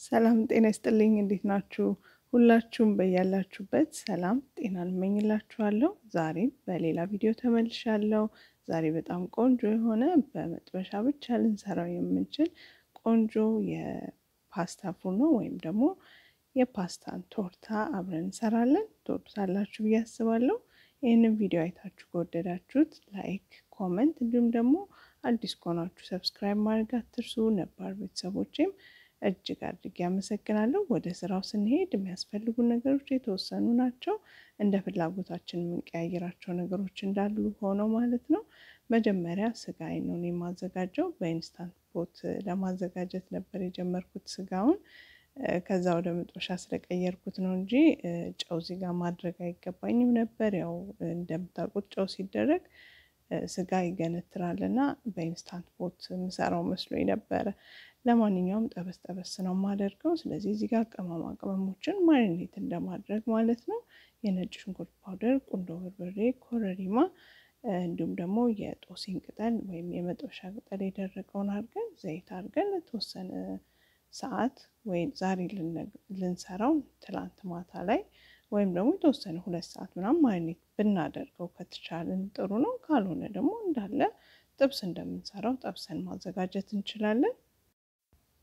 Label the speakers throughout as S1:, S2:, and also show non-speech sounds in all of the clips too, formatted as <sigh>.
S1: ሰላም ጤና ይስጥልኝ። እንዴት ናችሁ? ሁላችሁም በያላችሁበት ሰላም ጤናን እመኝላችኋለሁ። ዛሬም በሌላ ቪዲዮ ተመልሻለሁ። ዛሬ በጣም ቆንጆ የሆነ በመጥበሻ ብቻ ልንሰራው የምንችል ቆንጆ የፓስታ ፉርኖ ወይም ደግሞ የፓስታን ቶርታ አብረን እንሰራለን። ትወዱታላችሁ ብዬ አስባለሁ። ይህንን ቪዲዮ አይታችሁ ከወደዳችሁት like፣ comment እንዲሁም ደግሞ አዲስ ከሆናችሁ subscribe ማድረግ አትርሱ። ነባር ቤተሰቦቼም እጅግ አድርጌ አመሰግናለሁ። ወደ ስራው ስንሄድ የሚያስፈልጉ ነገሮች የተወሰኑ ናቸው። እንደ ፍላጎታችን የምንቀያየራቸው ነገሮች እንዳሉ ሆነው ማለት ነው። መጀመሪያ ስጋዬ ነው የማዘጋጀው። በ instant pot ለማዘጋጀት ነበር የጀመርኩት ስጋውን። ከዛ ወደ መጥበሻ ስለቀየርኩት ነው እንጂ ጨው ጋር ማድረግ አይገባኝም ነበር። ያው እንደምታውቁት ጨው ሲደረግ ስጋ ይገነትራል እና በ instant pot የምሰራው መስሎኝ ነበረ። ለማንኛውም ጠበስ ጠበስ ነው የማደርገው። ስለዚህ እዚህ ጋር ቅመማ ቅመሞችን marinate እንደማድረግ ማለት ነው። የነጭ ሽንኩርት powder፣ ቁንዶ በርበሬ፣ ኮረሪማ እንዲሁም ደግሞ የጦስኝ ቅጠል ወይም የመጥበሻ ቅጠል የደረቀውን አድርገን ዘይት አድርገን ለተወሰነ ሰዓት ወይ ዛሬ ልንሰራው ትላንት ማታ ላይ ወይም ደግሞ የተወሰነ ሁለት ሰዓት ምናምን marinate ብናደርገው ከተቻለን ጥሩ ነው። ካልሆነ ደግሞ እንዳለ ጥብስ እንደምንሰራው ጠብሰን ማዘጋጀት እንችላለን።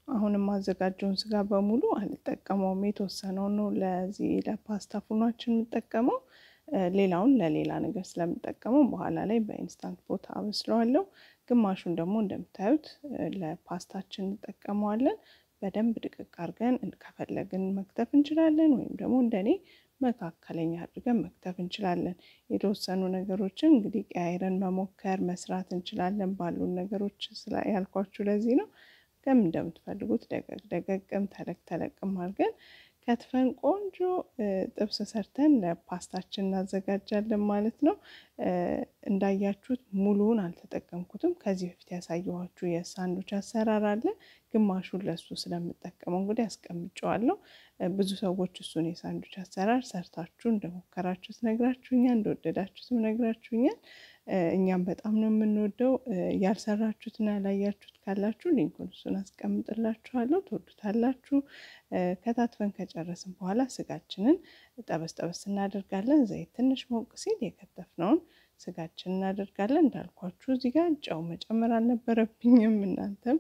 S1: አሁን የማዘጋጀውን ስጋ በሙሉ አልጠቀመውም። የተወሰነው ነው ለዚህ ለፓስታ ፉርኗችን የምጠቀመው። ሌላውን ለሌላ ነገር ስለምጠቀመው በኋላ ላይ በ instant pot አበስለዋለሁ። ግማሹን ደግሞ እንደምታዩት ለፓስታችን እንጠቀመዋለን። በደንብ ድቅቅ አድርገን ከፈለግን መክተፍ እንችላለን፣ ወይም ደግሞ እንደኔ መካከለኛ አድርገን መክተፍ እንችላለን። የተወሰኑ ነገሮችን እንግዲህ ቀያይረን መሞከር መስራት እንችላለን። ባሉን ነገሮች ያልኳችሁ ለዚህ ነው። ከም እንደምትፈልጉት ደቀቅ ደቀቅም ተለቅ ተለቅም አድርገን ከትፈን ቆንጆ ጥብስ ሰርተን ለፓስታችን እናዘጋጃለን ማለት ነው። እንዳያችሁት ሙሉውን አልተጠቀምኩትም። ከዚህ በፊት ያሳየኋችሁ የሳንዶች አሰራር አለ። ግማሹን ለሱ ስለምጠቀመው እንግዲህ አስቀምጨዋለሁ። ብዙ ሰዎች እሱን የሳንዶች አሰራር ሰርታችሁ እንደሞከራችሁት ነግራችሁኛል፣ እንደወደዳችሁትም ነግራችሁኛል። እኛም በጣም ነው የምንወደው። ያልሰራችሁትና ያላያችሁት ካላችሁ link ኡን እሱን አስቀምጥላችኋለሁ። ትወዱታላችሁ። ከታትፈን ከጨረስን በኋላ ስጋችንን ጠበስ ጠበስ እናደርጋለን። ዘይት ትንሽ ሞቅ ሲል የከተፍነውን ስጋችን እናደርጋለን። እንዳልኳችሁ እዚህ ጋር ጨው መጨመር አልነበረብኝም። እናንተም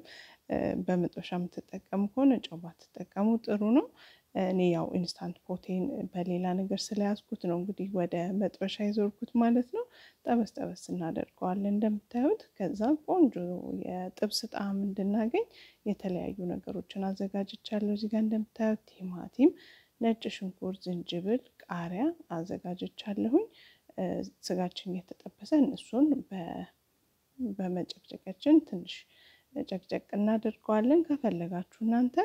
S1: በመጥበሻ የምትጠቀሙ ከሆነ ጨው ባትጠቀሙ ጥሩ ነው። እኔ ያው instant pot ኤን በሌላ ነገር ስለያዝኩት ነው እንግዲህ ወደ መጥበሻ የዞርኩት ማለት ነው። ጠበስ ጠበስ እናደርገዋለን እንደምታዩት። ከዛ ቆንጆ የጥብስ ጣዕም እንድናገኝ የተለያዩ ነገሮችን አዘጋጅቻለሁ። እዚህ ጋር እንደምታዩት ቲማቲም፣ ነጭ ሽንኩርት፣ ዝንጅብል፣ ቃሪያ አዘጋጅቻለሁኝ። ስጋችን እየተጠበሰ እሱን በመጨቅጨቂያችን ትንሽ ጨቅጨቅ እናደርገዋለን። ከፈለጋችሁ እናንተ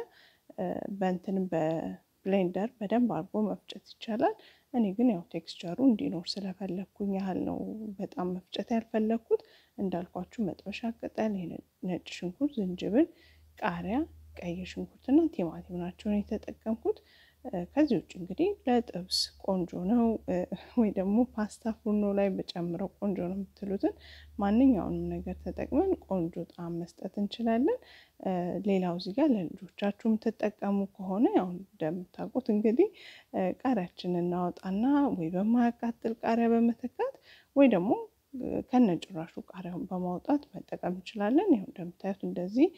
S1: በእንትን በ blender በደንብ አድርጎ መፍጨት ይቻላል። እኔ ግን ያው texture ኡ እንዲኖር ስለፈለግኩኝ ያህል ነው በጣም መፍጨት ያልፈለግኩት። እንዳልኳችሁ መጥበሻ ቅጠል፣ ነጭ ሽንኩርት፣ ዝንጅብል፣ ቃሪያ፣ ቀይ ሽንኩርትና ቲማቲም ናቸውን የተጠቀምኩት። ከዚህ ውጭ እንግዲህ ለጥብስ ቆንጆ ነው ወይ ደግሞ ፓስታ ፉርኖ ላይ በጨምረው ቆንጆ ነው የምትሉትን ማንኛውንም ነገር ተጠቅመን ቆንጆ ጣዕም መስጠት እንችላለን። ሌላው እዚህ ጋር ለልጆቻችሁ የምትጠቀሙ ከሆነ ያው እንደምታውቁት እንግዲህ ቃሪያችንን እናወጣና ወይ በማያቃጥል ቃሪያ በመተካት ወይ ደግሞ ከነጭራሹ ቃሪያውን በማውጣት መጠቀም እንችላለን። ያው እንደምታዩት እንደዚህ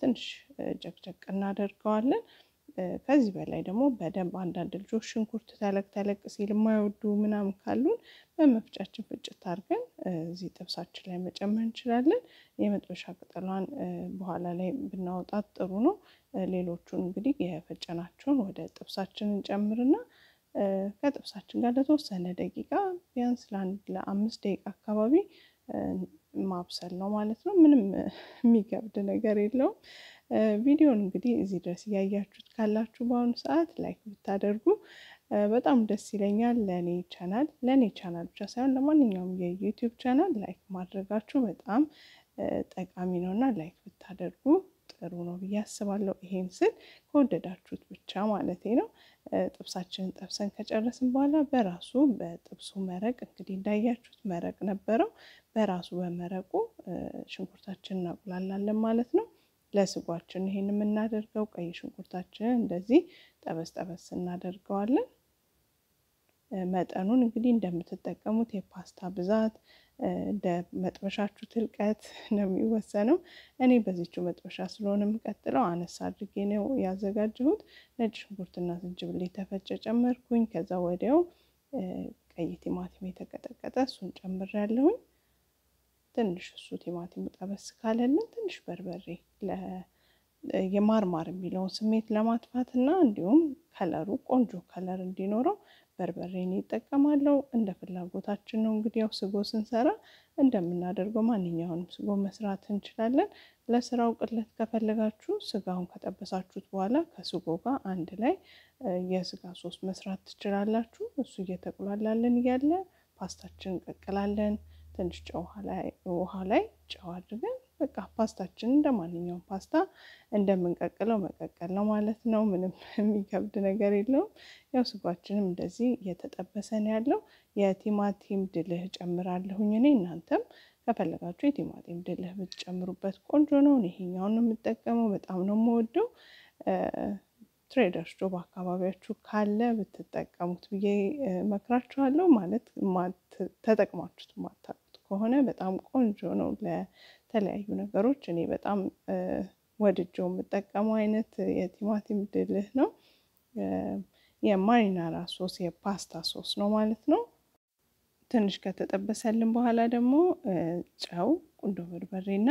S1: ትንሽ ጨቅጨቅ እናደርገዋለን። ከዚህ በላይ ደግሞ በደንብ አንዳንድ ልጆች ሽንኩርት ተለቅ ተለቅ ሲል የማይወዱ ምናምን ካሉን በመፍጫችን ፍጭት አድርገን እዚህ ጥብሳችን ላይ መጨመር እንችላለን። የመጥበሻ ቅጠሏን በኋላ ላይ ብናወጣት ጥሩ ነው። ሌሎቹን እንግዲህ የፈጨናቸውን ወደ ጥብሳችን እንጨምርና ከጥብሳችን ጋር ለተወሰነ ደቂቃ ቢያንስ ለአንድ ለአምስት ደቂቃ አካባቢ ማብሰል ነው ማለት ነው። ምንም የሚከብድ ነገር የለውም። ቪዲዮን እንግዲህ እዚህ ድረስ እያያችሁት ካላችሁ በአሁኑ ሰዓት like ብታደርጉ በጣም ደስ ይለኛል። ለእኔ ቻናል ለእኔ ቻናል ብቻ ሳይሆን ለማንኛውም የዩቲዩብ channel like ማድረጋችሁ በጣም ጠቃሚ ነው እና like ብታደርጉ ጥሩ ነው ብዬ አስባለሁ። ይሄን ስል ከወደዳችሁት ብቻ ማለቴ ነው። ጥብሳችንን ጠብሰን ከጨረስን በኋላ በራሱ በጥብሱ መረቅ እንግዲህ እንዳያችሁት መረቅ ነበረው። በራሱ በመረቁ ሽንኩርታችንን እናቁላላለን ማለት ነው። ለስጓችን ይሄን የምናደርገው ቀይ ሽንኩርታችንን እንደዚህ ጠበስ ጠበስ እናደርገዋለን። መጠኑን እንግዲህ እንደምትጠቀሙት የፓስታ ብዛት እንደ መጥበሻችሁ ትልቀት ነው የሚወሰነው። እኔ በዚችው መጥበሻ ስለሆነ የምቀጥለው አነስ አድርጌ ነው ያዘጋጀሁት። ነጭ ሽንኩርትና ዝንጅብል የተፈጨ ጨመርኩኝ። ከዛ ወዲያው ቀይ ቲማቲም የተቀጠቀጠ እሱን ጨምሬያለሁኝ። ትንሽ እሱ ቲማቲሙ ጠበስ ካለልን ትንሽ በርበሬ የመምረር የሚለውን ስሜት ለማጥፋት እና እንዲሁም color ኡ ቆንጆ color እንዲኖረው በርበሬን ይጠቀማለሁ። እንደ ፍላጎታችን ነው እንግዲህ ያው ስጎ ስንሰራ እንደምናደርገው ማንኛውንም ስጎ መስራት እንችላለን። ለስራው ቅለት ከፈለጋችሁ ስጋውን ከጠበሳችሁት በኋላ ከስጎ ጋር አንድ ላይ የስጋ ሶስ መስራት ትችላላችሁ። እሱ እየተቁላላለን እያለ ፓስታችን እንቀቅላለን። ትንሽ ውሃ ላይ ጨው አድርገን በቃ ፓስታችን እንደ ማንኛውም ፓስታ እንደምንቀቅለው መቀቀል ነው ማለት ነው። ምንም <laughs> የሚከብድ ነገር የለውም። ያው ስጓችንም እንደዚህ እየተጠበሰ ነው ያለው። የቲማቲም ድልህ ጨምራለሁኝ እኔ እናንተም ከፈለጋችሁ የቲማቲም ድልህ ብትጨምሩበት ቆንጆ ነው። ይሄኛውን ነው የምጠቀመው። በጣም ነው የምወደው። ትሬደርስ ጆ በአካባቢያችሁ ካለ ብትጠቀሙት ብዬ መክራችኋለሁ። ማለት ተጠቅማችሁት የማታውቁት ከሆነ በጣም ቆንጆ ነው ለተለያዩ ነገሮች። እኔ በጣም ወድጀው የምጠቀመው አይነት የቲማቲም ድልህ ነው። የ marinara sauce የፓስታ ሶስ ነው ማለት ነው። ትንሽ ከተጠበሰልን በኋላ ደግሞ ጨው፣ ቁንዶ በርበሬና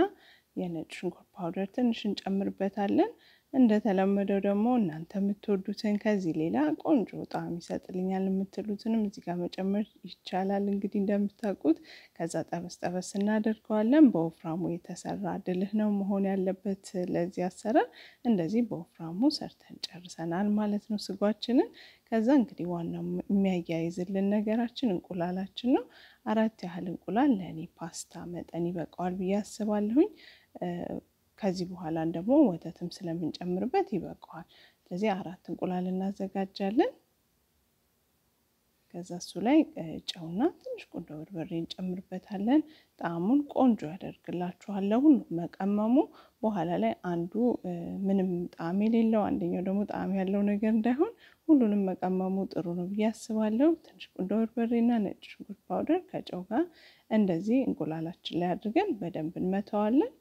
S1: የነጭ ሽንኩርት powder ትንሽ እንጨምርበታለን። እንደተለመደው ደግሞ እናንተ የምትወዱትን ከዚህ ሌላ ቆንጆ ጣዕም ይሰጥልኛል የምትሉትንም እዚህ ጋር መጨመር ይቻላል። እንግዲህ እንደምታውቁት ከዛ ጠበስ ጠበስ እናደርገዋለን። በወፍራሙ የተሰራ ድልህ ነው መሆን ያለበት ለዚህ አሰራር። እንደዚህ በወፍራሙ ሰርተን ጨርሰናል ማለት ነው ስጓችንን። ከዛ እንግዲህ ዋናው የሚያያይዝልን ነገራችን እንቁላላችን ነው። አራት ያህል እንቁላል ለእኔ ፓስታ መጠን ይበቃዋል ብዬ አስባለሁኝ። ከዚህ በኋላ ደግሞ ወተትም ስለምንጨምርበት ይበቃዋል። ስለዚህ አራት እንቁላል እናዘጋጃለን። ከዛ እሱ ላይ ጨውና ትንሽ ቁንዶ በርበሬ እንጨምርበታለን። ጣዕሙን ቆንጆ ያደርግላችኋል። ሁሉም መቀመሙ በኋላ ላይ አንዱ ምንም ጣዕም የሌለው አንደኛው ደግሞ ጣዕም ያለው ነገር እንዳይሆን ሁሉንም መቀመሙ ጥሩ ነው ብዬ አስባለሁ። ትንሽ ቁንዶ በርበሬና ነጭ ሽንኩርት ፓውደር ከጨው ጋር እንደዚህ እንቁላላችን ላይ አድርገን በደንብ እንመተዋለን።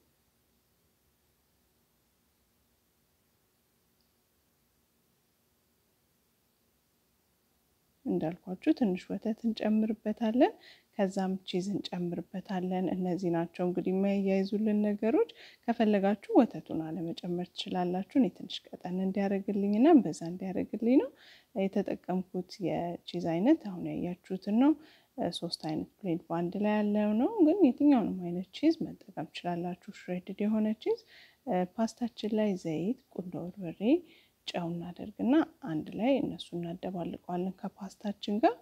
S1: እንዳልኳችሁ ትንሽ ወተት እንጨምርበታለን። ከዛም cheese እንጨምርበታለን። እነዚህ ናቸው እንግዲህ የሚያያይዙልን ነገሮች። ከፈለጋችሁ ወተቱን አለመጨመር ትችላላችሁ። እኔ ትንሽ ቀጠን እንዲያደርግልኝና በዛ እንዲያደርግልኝ ነው የተጠቀምኩት። የ cheese አይነት አሁን ያያችሁትን ነው። ሶስት አይነት blend በአንድ ላይ ያለው ነው። ግን የትኛውንም አይነት cheese መጠቀም ትችላላችሁ። shredded የሆነ cheese። ፓስታችን ላይ ዘይት፣ ቁንዶ በርበሬ ጨው እናደርግና አንድ ላይ እነሱ እናደባልቀዋለን ከፓስታችን ጋር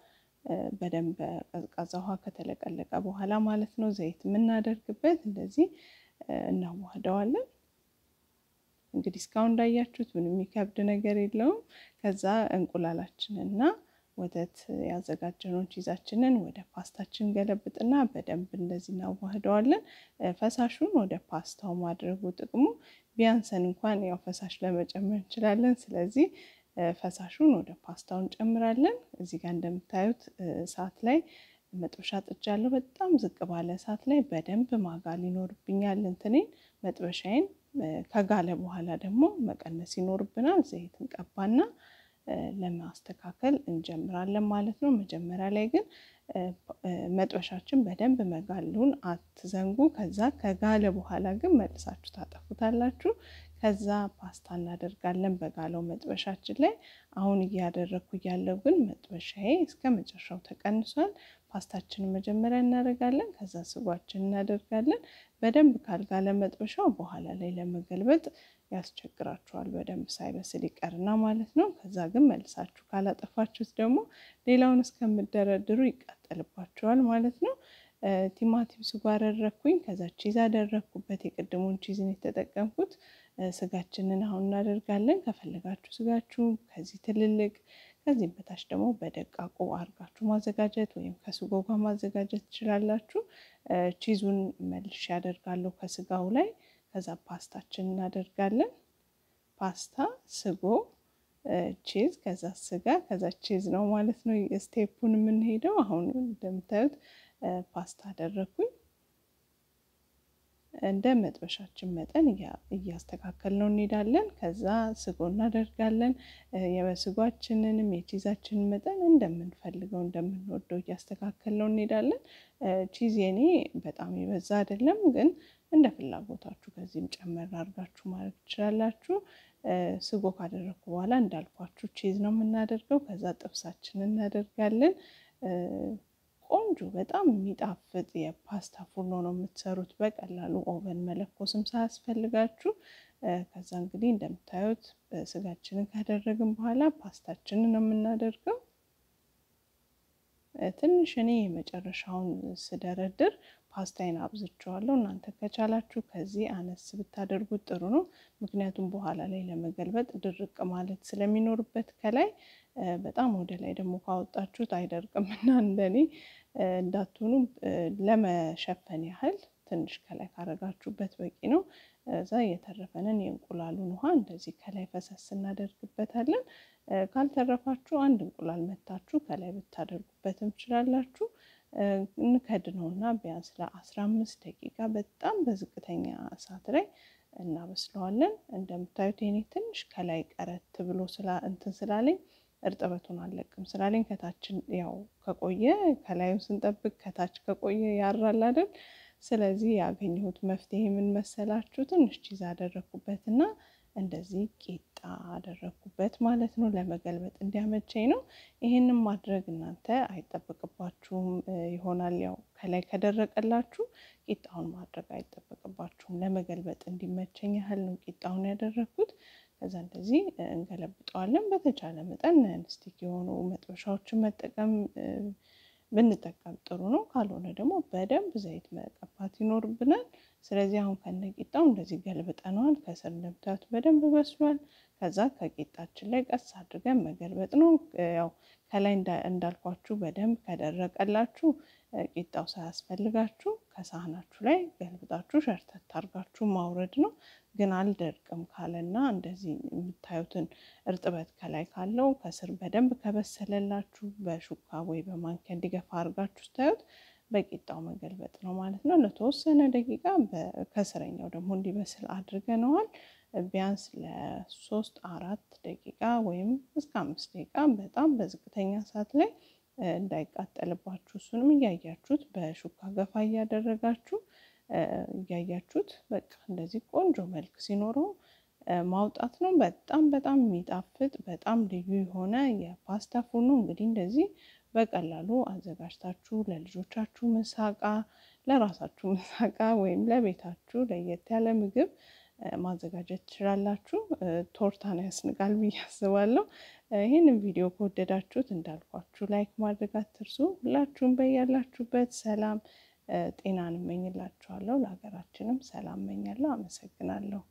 S1: በደንብ ቀዝቃዛ ውሃ ከተለቀለቀ በኋላ ማለት ነው። ዘይት የምናደርግበት እንደዚህ እናዋህደዋለን። እንግዲህ እስካሁን እንዳያችሁት ምንም የሚከብድ ነገር የለውም። ከዛ እንቁላላችንና ወተት ያዘጋጀነውን ቺዛችንን ወደ ፓስታችን ገለብጥና በደንብ እንደዚህ እናዋህደዋለን። ፈሳሹን ወደ ፓስታው ማድረጉ ጥቅሙ ቢያንሰን እንኳን ያው ፈሳሽ ለመጨመር እንችላለን። ስለዚህ ፈሳሹን ወደ ፓስታው እንጨምራለን። እዚህ ጋር እንደምታዩት እሳት ላይ መጥበሻ ጥጃለሁ። በጣም ዝቅ ባለ እሳት ላይ በደንብ ማጋል ይኖርብኛል። እንትኔን መጥበሻዬን ከጋለ በኋላ ደግሞ መቀነስ ይኖርብናል። ዘይት እንቀባና ለማስተካከል እንጀምራለን ማለት ነው። መጀመሪያ ላይ ግን መጥበሻችን በደንብ መጋሉን አትዘንጉ። ከዛ ከጋለ በኋላ ግን መልሳችሁ ታጠፉታላችሁ። ከዛ ፓስታ እናደርጋለን በጋለው መጥበሻችን ላይ። አሁን እያደረግኩ እያለው ግን መጥበሻዬ እስከ መጨረሻው ተቀንሷል። ፓስታችንን መጀመሪያ እናደርጋለን። ከዛ ስጓችን እናደርጋለን። በደንብ ካልጋለ መጥበሻው በኋላ ላይ ለመገልበጥ ያስቸግራችኋል። በደንብ ሳይበስል ይቀርና ማለት ነው። ከዛ ግን መልሳችሁ ካላጠፋችሁት ደግሞ ሌላውን እስከምደረድሩ ይቃጠልባችኋል ማለት ነው። ቲማቲም ስጓ አደረግኩኝ። ከዛ ቺዝ አደረግኩበት። የቅድሙን ቺዝን የተጠቀምኩት። ስጋችንን አሁን እናደርጋለን። ከፈለጋችሁ ስጋችሁ ከዚህ ትልልቅ ከዚህም በታች ደግሞ በደቃቁ አርጋችሁ ማዘጋጀት ወይም ከስጎ ጋር ማዘጋጀት ትችላላችሁ። cheese ኡን መልሼ ያደርጋለሁ ከስጋው ላይ። ከዛ ፓስታችን እናደርጋለን። ፓስታ፣ ስጎ፣ cheese፣ ከዛ ስጋ፣ ከዛ cheese ነው ማለት ነው step ኡን የምንሄደው። አሁን እንደምታዩት ፓስታ አደረግኩኝ። እንደ መጥበሻችን መጠን እያስተካከል ነው እንሄዳለን። ከዛ ስጎ እናደርጋለን። የበስጓችንንም የቺዛችንን መጠን እንደምንፈልገው እንደምንወደው እያስተካከል ነው እንሄዳለን። ቺዝ የኔ በጣም የበዛ አይደለም፣ ግን እንደ ፍላጎታችሁ ከዚህም ጨመር አድርጋችሁ ማድረግ ትችላላችሁ። ስጎ ካደረግኩ በኋላ እንዳልኳችሁ ቺዝ ነው የምናደርገው። ከዛ ጥብሳችንን እናደርጋለን። ቆንጆ በጣም የሚጣፍጥ የፓስታ ፉርኖ ነው የምትሰሩት በቀላሉ oven መለኮስም ሳያስፈልጋችሁ። ከዛ እንግዲህ እንደምታዩት ስጋችንን ካደረግን በኋላ ፓስታችንን ነው የምናደርገው። ትንሽ እኔ የመጨረሻውን ስደረድር ፓስታዬን አብዝቸዋለሁ። እናንተ ከቻላችሁ ከዚህ አነስ ብታደርጉት ጥሩ ነው። ምክንያቱም በኋላ ላይ ለመገልበጥ ድርቅ ማለት ስለሚኖርበት ከላይ በጣም ወደ ላይ ደግሞ ካወጣችሁት አይደርቅም እና እንደኔ እንዳትሆኑ ለመሸፈን ያህል ትንሽ ከላይ ካረጋችሁበት በቂ ነው። እዛ የተረፈንን የእንቁላሉን ውሃ እንደዚህ ከላይ ፈሰስ እናደርግበታለን። ካልተረፋችሁ አንድ እንቁላል መታችሁ ከላይ ብታደርጉበትም ትችላላችሁ። እንከድነውና ቢያንስ ለአስራ አምስት ደቂቃ በጣም በዝቅተኛ እሳት ላይ እናበስለዋለን። እንደምታዩት የኔ ትንሽ ከላይ ቀረት ብሎ እንትን ስላለኝ እርጥበቱን አለቅም ስላለኝ ከታችን ያው ከቆየ ከላዩ ስንጠብቅ ከታች ከቆየ ያራል አይደል? ስለዚህ ያገኘሁት መፍትሄ ምን መሰላችሁ? ትንሽ ቺዝ አደረግኩበትና እንደዚህ ቂጣ አደረግኩበት ማለት ነው። ለመገልበጥ እንዲያመቸኝ ነው። ይህንን ማድረግ እናንተ አይጠበቅባችሁም ይሆናል። ያው ከላይ ከደረቀላችሁ ቂጣውን ማድረግ አይጠበቅባችሁም። ለመገልበጥ እንዲመቸኝ ያህል ነው ቂጣውን ያደረግኩት። ከዛ እንደዚህ እንገለብጠዋለን። በተቻለ መጠን ስቲክ የሆኑ መጥበሻዎችን መጠቀም ብንጠቀም ጥሩ ነው። ካልሆነ ደግሞ በደንብ ዘይት መቀባት ይኖርብናል። ስለዚህ አሁን ከነ ቂጣው እንደዚህ ገልብጠነዋል። ከስር እንደምታዩት በደንብ በስሏል። ከዛ ከቂጣችን ላይ ቀስ አድርገን መገልበጥ ነው። ያው ከላይ እንዳልኳችሁ በደንብ ከደረቀላችሁ ቂጣው ሳያስፈልጋችሁ ከሳህናችሁ ላይ ገልብጣችሁ ሸርተት አድርጋችሁ ማውረድ ነው። ግን አልደርቅም ካለና እንደዚህ የምታዩትን እርጥበት ከላይ ካለው ከስር በደንብ ከበሰለላችሁ በሹካ ወይ በማንኪያ እንዲገፋ አድርጋችሁ ስታዩት በቂጣው መገልበጥ ነው ማለት ነው። ለተወሰነ ደቂቃ ከስረኛው ደግሞ እንዲበስል አድርገነዋል። ቢያንስ ለሶስት አራት ደቂቃ ወይም እስከ አምስት ደቂቃ በጣም በዝቅተኛ እሳት ላይ እንዳይቃጠልባችሁ እሱንም እያያችሁት በሹካ ገፋ እያደረጋችሁ እያያችሁት በቃ እንደዚህ ቆንጆ መልክ ሲኖረው ማውጣት ነው። በጣም በጣም የሚጣፍጥ በጣም ልዩ የሆነ የፓስታ ፉርኖ እንግዲህ እንደዚህ በቀላሉ አዘጋጅታችሁ ለልጆቻችሁ ምሳቃ፣ ለራሳችሁ ምሳቃ ወይም ለቤታችሁ ለየት ያለ ምግብ ማዘጋጀት ትችላላችሁ። ቶርታን ያስንቃል ብዬ አስባለሁ። ይህንን ቪዲዮ ከወደዳችሁት እንዳልኳችሁ like ማድረግ አትርሱ። ሁላችሁም በያላችሁበት ሰላም ጤናን እመኝላችኋለሁ። ለሀገራችንም ሰላም እመኛለሁ። አመሰግናለሁ።